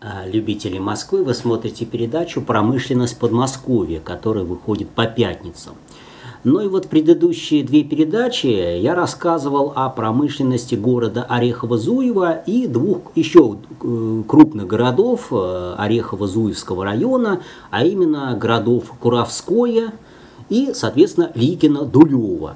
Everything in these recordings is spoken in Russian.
А, любители Москвы, вы смотрите передачу «Промышленность Подмосковья», которая выходит по пятницам. Ну и вот предыдущие две передачи я рассказывал о промышленности города Орехово-Зуево и двух еще э, крупных городов э, Орехово-Зуевского района, а именно городов Куровское и, соответственно, Ликино-Дулево.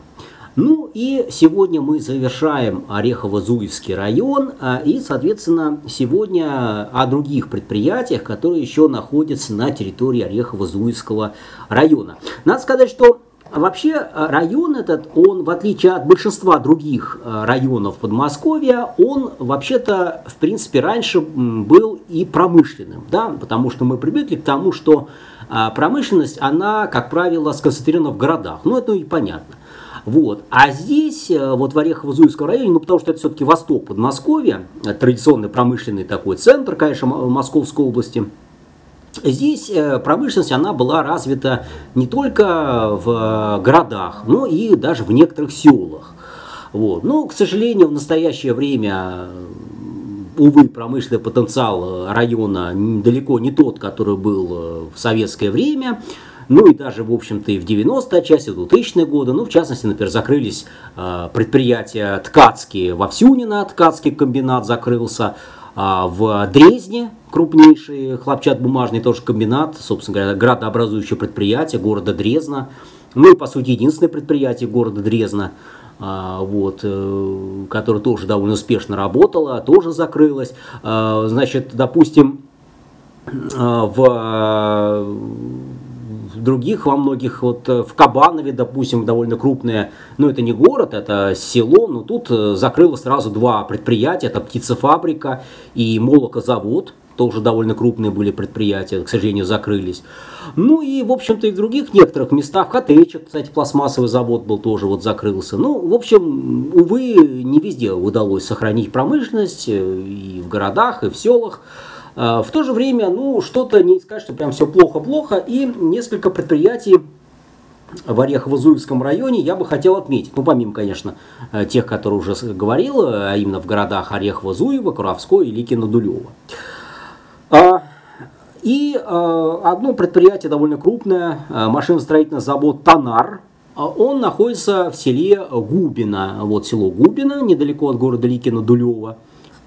Ну и сегодня мы завершаем Орехово-Зуевский район а, и, соответственно, сегодня о других предприятиях, которые еще находятся на территории Орехово-Зуевского района. Надо сказать, что Вообще район этот, он в отличие от большинства других а, районов Подмосковья, он вообще-то в принципе раньше был и промышленным, да, потому что мы привыкли к тому, что а, промышленность, она, как правило, сконцентрирована в городах. Ну, это и понятно. Вот. А здесь, э, вот в Орехово-Зуевском районе, ну потому что это все-таки восток Подмосковья, традиционный промышленный такой центр, конечно, Московской области, Здесь э, промышленность, она была развита не только в городах, но и даже в некоторых селах. Вот. Но, к сожалению, в настоящее время, увы, промышленный потенциал района далеко не тот, который был э, в советское время ну и даже, в общем-то, и в 90-е части, в 2000-е годы, ну, в частности, например, закрылись э, предприятия ткацкие, во Всюнино ткацкий комбинат закрылся, э, в Дрезне крупнейший хлопчат-бумажный тоже комбинат, собственно говоря, градообразующее предприятие города Дрезна, ну и, по сути, единственное предприятие города Дрезна, э, вот, э, которое тоже довольно успешно работало, тоже закрылось. Э, значит, допустим, в других, во многих, вот э, в Кабанове, допустим, довольно крупное, ну это не город, это село, но тут э, закрыло сразу два предприятия, это птицефабрика и молокозавод, тоже довольно крупные были предприятия, к сожалению, закрылись. Ну и, в общем-то, и в других некоторых местах, Котечек, кстати, пластмассовый завод был тоже вот закрылся. Ну, в общем, увы, не везде удалось сохранить промышленность э, и в городах, и в селах. А, в то же время, ну, что-то не сказать, что прям все плохо-плохо, и несколько предприятий в Орехово-Зуевском районе я бы хотел отметить, ну, помимо, конечно, э, тех, которые уже говорил, а именно в городах Орехово-Зуево, Куровское и Ликино-Дулево. А, и а, одно предприятие довольно крупное, машиностроительный завод «Тонар», он находится в селе Губино, вот село Губино, недалеко от города Ликино-Дулево,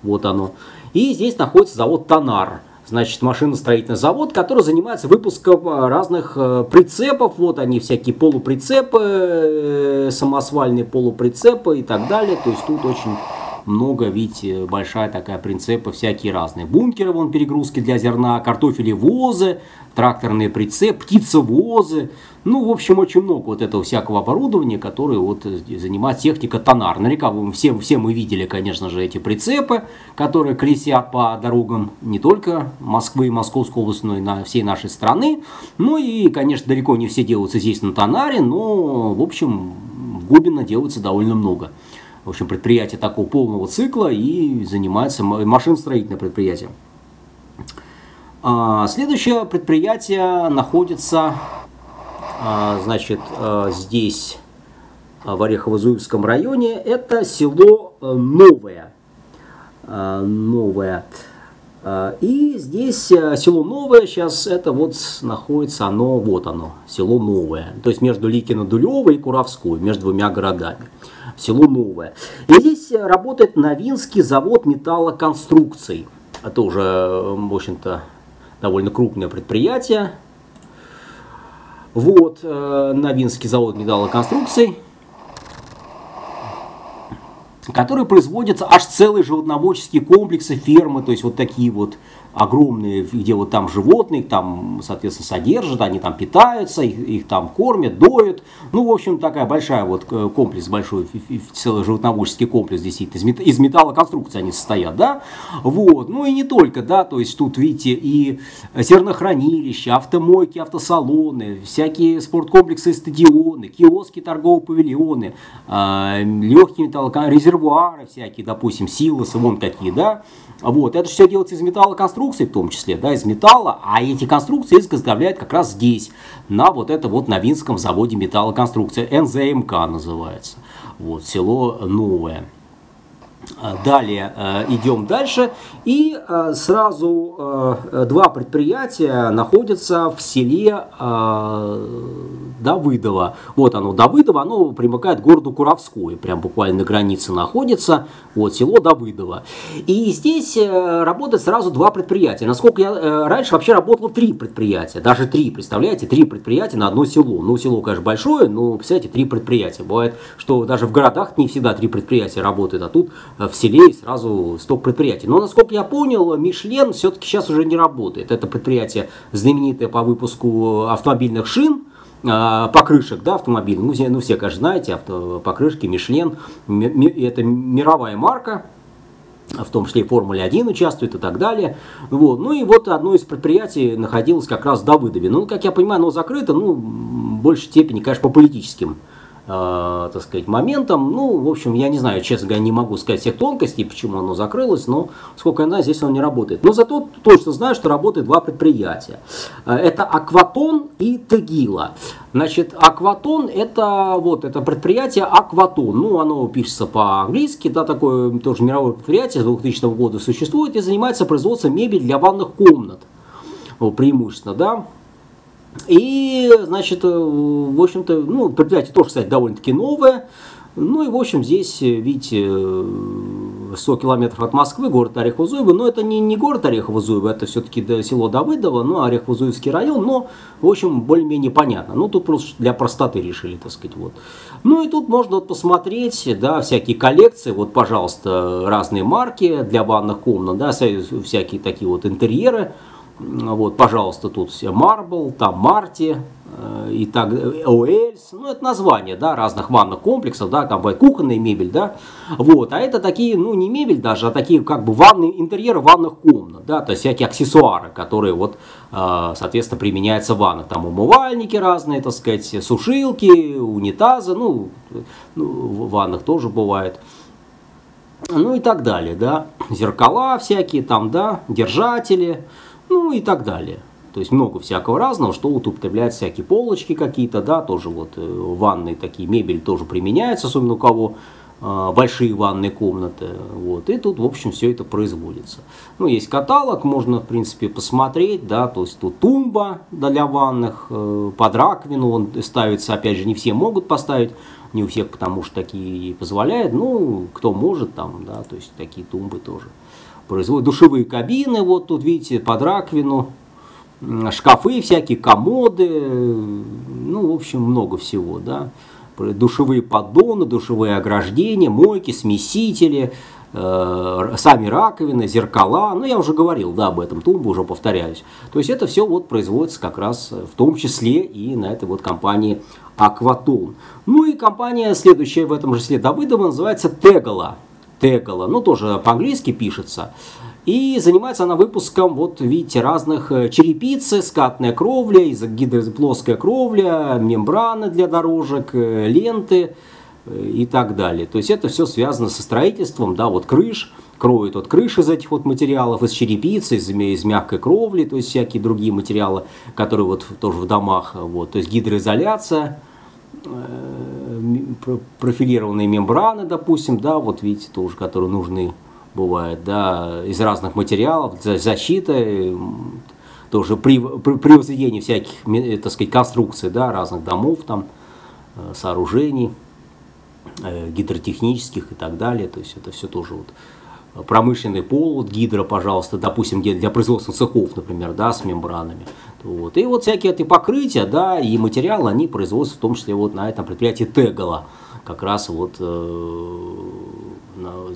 вот оно. И здесь находится завод Тонар. Значит, машиностроительный завод, который занимается выпуском э, разных э, прицепов. Вот они, всякие полуприцепы, э, самосвальные полуприцепы и так далее. То есть тут очень много, видите, большая такая принципа, всякие разные. Бункеры, вон перегрузки для зерна, картофелевозы, тракторные прицеп, птицевозы. Ну, в общем, очень много вот этого всякого оборудования, которое вот занимает техника тонар. Наверняка все, все мы видели, конечно же, эти прицепы, которые колесят по дорогам не только Москвы и Московской области, но и на всей нашей страны. Ну и, конечно, далеко не все делаются здесь на тонаре, но, в общем, в Губино делается довольно много в общем, предприятие такого полного цикла и занимается машиностроительное предприятие. А, следующее предприятие находится, а, значит, а, здесь, в Орехово-Зуевском районе. Это село э, Новое. Новое. И здесь э, село Новое, сейчас это вот находится оно, вот оно, село Новое. То есть между Ликино-Дулево и Куровской, между двумя городами село Новое. И здесь работает Новинский завод металлоконструкций. Это уже, в общем-то, довольно крупное предприятие. Вот, э, Новинский завод металлоконструкций, который производит аж целые животноводческие комплексы, фермы, то есть вот такие вот огромные, где вот там животные, там, соответственно, содержат, они там питаются, их, их там кормят, доют. Ну, в общем, такая большая вот э, комплекс, большой целый животноводческий комплекс действительно, из, из металлоконструкции они состоят, да. Вот, ну и не только, да, то есть тут, видите, и зернохранилища, автомойки, автосалоны, всякие спорткомплексы стадионы, киоски, торговые павильоны, э, легкие металлоконструкции, резервуары всякие, допустим, силосы, вон какие, да. Вот, это все делается из металлоконструкций в том числе, да, из металла, а эти конструкции изготовляют как раз здесь, на вот это вот Новинском заводе металлоконструкции, НЗМК называется, вот, село Новое. А, далее э, идем дальше. И э, сразу э, два предприятия находятся в селе Давыдово. Вот оно, Давыдово, оно примыкает к городу Куровской, прям буквально на границе находится, вот село Давыдово. И здесь работает сразу два предприятия. Насколько я раньше вообще работало три предприятия, даже три, представляете, три предприятия на одно село. Ну, село, конечно, большое, но, представляете, три предприятия. Бывает, что даже в городах не всегда три предприятия работают, а тут в селе сразу сток предприятий. Но, насколько я понял, Мишлен все-таки сейчас уже не работает. Это предприятие знаменитое по выпуску автомобильных шин, а, покрышек, да, автомобильных. Ну, все, ну, все, конечно, знаете, авто, покрышки Мишлен. Это мировая марка, в том числе и Формуле 1 участвует и так далее. Вот. Ну и вот одно из предприятий находилось как раз в Давыдове. Ну, как я понимаю, оно закрыто, ну, в большей степени, конечно, по политическим э, так сказать, моментом. Ну, в общем, я не знаю, честно говоря, не могу сказать всех тонкостей, почему оно закрылось, но, сколько я знаю, здесь оно не работает. Но зато точно знаю, что работает два предприятия. Э, это Акватон и Тегила. Значит, Акватон это вот это предприятие Акватон. Ну, оно пишется по-английски, да, такое тоже мировое предприятие с 2000 года существует и занимается производством мебели для ванных комнат преимущественно, да, и, значит, э, в общем-то, ну, предприятие тоже, кстати, довольно-таки новое. Ну и, в общем, здесь, э, видите, 100 э, километров от Москвы, город Орехово-Зуево. Но это не, не город Орехово-Зуево, это все-таки село Давыдово, ну, Орехово-Зуевский район. Но, в общем, более-менее понятно. Ну, тут просто для простоты решили, так сказать, вот. Ну и тут можно вот посмотреть, да, всякие коллекции. Вот, пожалуйста, разные марки для ванных комнат, да, всякие такие вот интерьеры. Вот, пожалуйста, тут все Marble, там Марти э, и так Оэльс, ну это название, да, разных ванных комплексов, да, там бывает кухонная мебель, да, вот, а это такие, ну не мебель даже, а такие как бы ванные интерьеры ванных комнат, да, то есть всякие аксессуары, которые вот, э, соответственно, применяются в ваннах, там умывальники разные, так сказать, сушилки, унитазы, ну, ну в ваннах тоже бывает. Ну и так далее, да, зеркала всякие там, да, держатели, ну и так далее. То есть много всякого разного, что вот употребляют всякие полочки какие-то, да, тоже вот э, ванные такие, мебель тоже применяется, особенно у кого э, большие ванные комнаты, вот, и тут, в общем, все это производится. Ну, есть каталог, можно, в принципе, посмотреть, да, то есть тут тумба для ванных, э, под раковину он ставится, опять же, не все могут поставить, не у всех, потому что такие позволяют, ну, кто может там, да, то есть такие тумбы тоже производят. Душевые кабины, вот тут видите, под раковину, шкафы всякие, комоды, ну, в общем, много всего, да. Душевые поддоны, душевые ограждения, мойки, смесители, э, сами раковины, зеркала, ну, я уже говорил, да, об этом, тумбы уже повторяюсь. То есть это все вот производится как раз в том числе и на этой вот компании Акватон. Ну и компания, следующая в этом же числе Давыдова, называется Тегала. Тегала, ну тоже по-английски пишется. И занимается она выпуском, вот видите, разных э, черепицы, скатная кровля, гидроплоская кровля, мембраны для дорожек, э, ленты э, и так далее. То есть это все связано со строительством, да, вот крыш, кроют вот крыши из этих вот материалов, из черепицы, из, из мягкой кровли, то есть всякие другие материалы, которые вот тоже в домах, вот, то есть гидроизоляция, профилированные мембраны, допустим, да, вот видите, тоже, которые нужны бывает, да, из разных материалов, защита, тоже при, при, при возведении всяких, так сказать, конструкций, да, разных домов там, э, сооружений, э, гидротехнических и так далее, то есть это все тоже вот промышленный пол, вот гидро, пожалуйста, допустим, для, производства цехов, например, да, с мембранами. Вот. И вот всякие эти покрытия, да, и материалы, они производятся в том числе вот на этом предприятии Тегала, как раз вот э,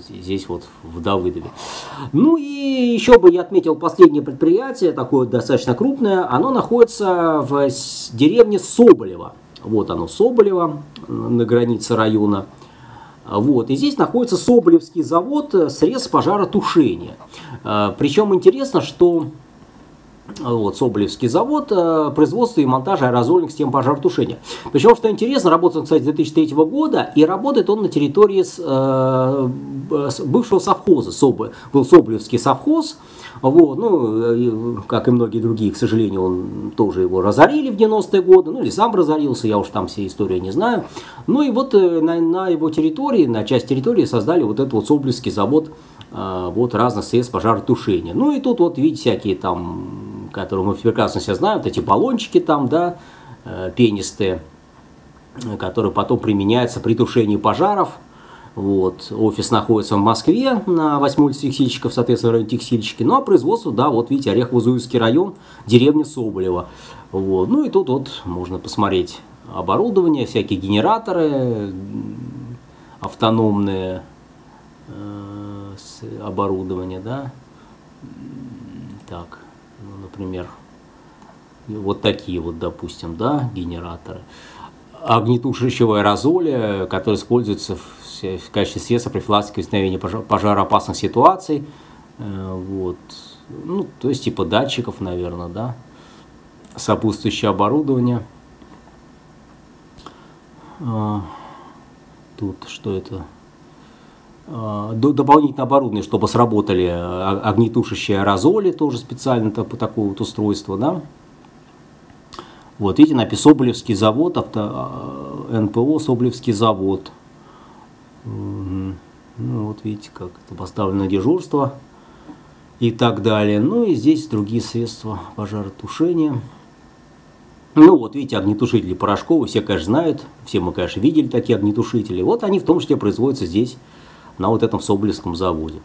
здесь вот в Давыдове. Ну и еще бы я отметил последнее предприятие, такое достаточно крупное, оно находится в деревне Соболево. Вот оно, Соболево, на границе района. Вот. И здесь находится Соболевский завод средств пожаротушения. Причем интересно, что вот, Соболевский завод, э, производство и монтаж аэрозольных систем пожаротушения. Причем, что интересно, работает, кстати, с 2003 года, и работает он на территории с, э, с бывшего совхоза, Собо, был Соболевский совхоз, вот, ну, как и многие другие, к сожалению, он тоже его разорили в 90-е годы, ну или сам разорился, я уж там все истории не знаю. Ну и вот э, на, на его территории, на часть территории создали вот этот вот Соболевский завод э, вот разных средств пожаротушения. Ну и тут вот видите всякие там, которые мы прекрасно все знаем, вот эти баллончики там, да, э, пенистые, которые потом применяются при тушении пожаров. Вот. Офис находится в Москве на 8 улице Текстильщиков, соответственно, район Текстильщики. Ну, а производство, да, вот видите, Орехово-Зуевский район, деревня Соболева. Вот. Ну, и тут вот можно посмотреть оборудование, всякие генераторы автономные э, оборудование, да. Так, ну, например, вот такие вот, допустим, да, генераторы огнетушащего аэрозоля, который используется в в качестве средства профилактики возникновения пожароопасных ситуаций. Э, вот. Ну, то есть типа датчиков, наверное, да. Сопутствующее оборудование. А, тут что это? А, дополнительное оборудование, чтобы сработали огнетушащие аэрозоли, тоже специально по такое вот устройство, да. Вот, видите, написано Соболевский завод, авто, а, НПО Соболевский завод. Ну, вот видите, как это поставлено дежурство и так далее. Ну и здесь другие средства пожаротушения. Ну вот, видите, огнетушители порошковые, все, конечно, знают, все мы, конечно, видели такие огнетушители. Вот они в том числе производятся здесь, на вот этом Соболевском заводе.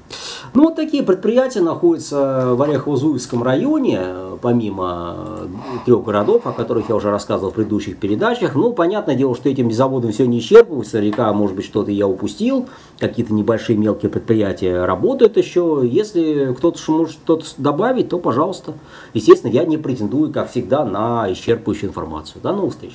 Ну, вот такие предприятия находятся в Орехово-Зуевском районе, помимо трех городов, о которых я уже рассказывал в предыдущих передачах. Ну, понятное дело, что этим заводом все не исчерпывается, река, может быть, что-то я упустил, какие-то небольшие мелкие предприятия работают еще. Если кто-то может что-то добавить, то, пожалуйста. Естественно, я не претендую, как всегда, на исчерпывающую информацию. До новых встреч!